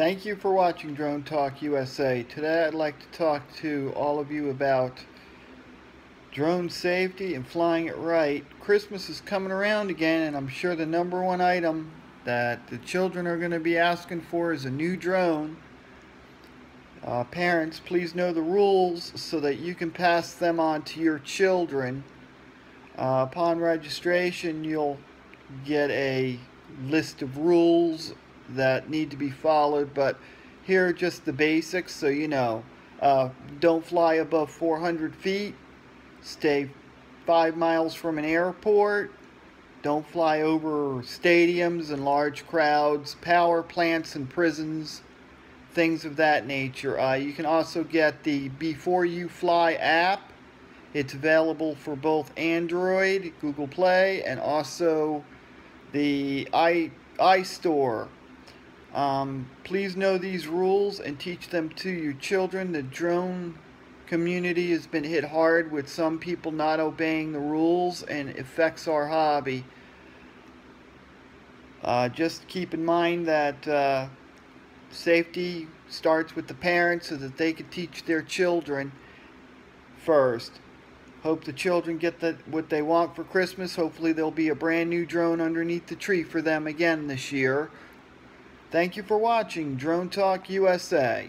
Thank you for watching Drone Talk USA. Today I'd like to talk to all of you about drone safety and flying it right. Christmas is coming around again and I'm sure the number one item that the children are going to be asking for is a new drone. Uh, parents, please know the rules so that you can pass them on to your children. Uh, upon registration, you'll get a list of rules that need to be followed, but here are just the basics so you know. Uh, don't fly above 400 feet. Stay five miles from an airport. Don't fly over stadiums and large crowds, power plants and prisons, things of that nature. Uh, you can also get the Before You Fly app. It's available for both Android, Google Play, and also the i iStore. Um, please know these rules and teach them to your children. The drone community has been hit hard with some people not obeying the rules and it affects our hobby. Uh, just keep in mind that uh, safety starts with the parents so that they can teach their children first. Hope the children get the, what they want for Christmas. Hopefully there'll be a brand new drone underneath the tree for them again this year. Thank you for watching Drone Talk USA.